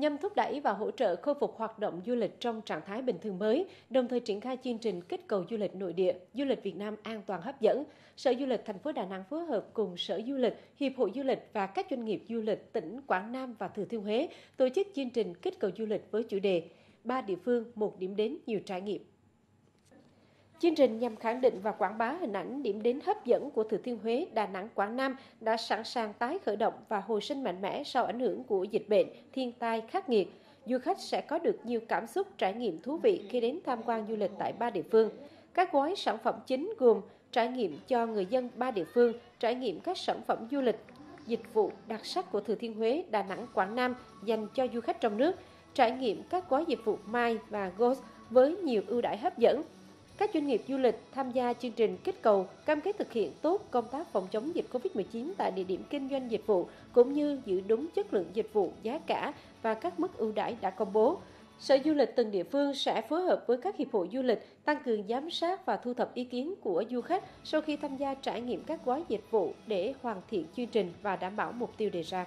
nhằm thúc đẩy và hỗ trợ khôi phục hoạt động du lịch trong trạng thái bình thường mới, đồng thời triển khai chương trình kích cầu du lịch nội địa, du lịch Việt Nam an toàn hấp dẫn. Sở Du lịch thành phố Đà Nẵng phối hợp cùng Sở Du lịch, Hiệp hội Du lịch và các doanh nghiệp du lịch tỉnh Quảng Nam và Thừa Thiên Huế tổ chức chương trình kích cầu du lịch với chủ đề ba địa phương, một điểm đến, nhiều trải nghiệm. Chương trình nhằm khẳng định và quảng bá hình ảnh điểm đến hấp dẫn của Thừa Thiên Huế, Đà Nẵng, Quảng Nam đã sẵn sàng tái khởi động và hồi sinh mạnh mẽ sau ảnh hưởng của dịch bệnh, thiên tai khắc nghiệt. Du khách sẽ có được nhiều cảm xúc trải nghiệm thú vị khi đến tham quan du lịch tại ba địa phương. Các gói sản phẩm chính gồm trải nghiệm cho người dân ba địa phương, trải nghiệm các sản phẩm du lịch, dịch vụ đặc sắc của Thừa Thiên Huế, Đà Nẵng, Quảng Nam dành cho du khách trong nước, trải nghiệm các gói dịch vụ Mai và Ghost với nhiều ưu đãi hấp dẫn. Các doanh nghiệp du lịch tham gia chương trình kích cầu cam kết thực hiện tốt công tác phòng chống dịch COVID-19 tại địa điểm kinh doanh dịch vụ cũng như giữ đúng chất lượng dịch vụ, giá cả và các mức ưu đãi đã công bố. Sở Du lịch từng địa phương sẽ phối hợp với các hiệp hội du lịch tăng cường giám sát và thu thập ý kiến của du khách sau khi tham gia trải nghiệm các gói dịch vụ để hoàn thiện chương trình và đảm bảo mục tiêu đề ra.